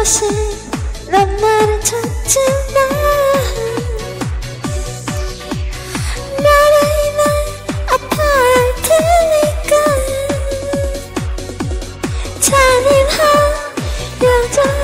것이 난 말은 좋지만 나를 이만 아파할 테니까 잔인한 여자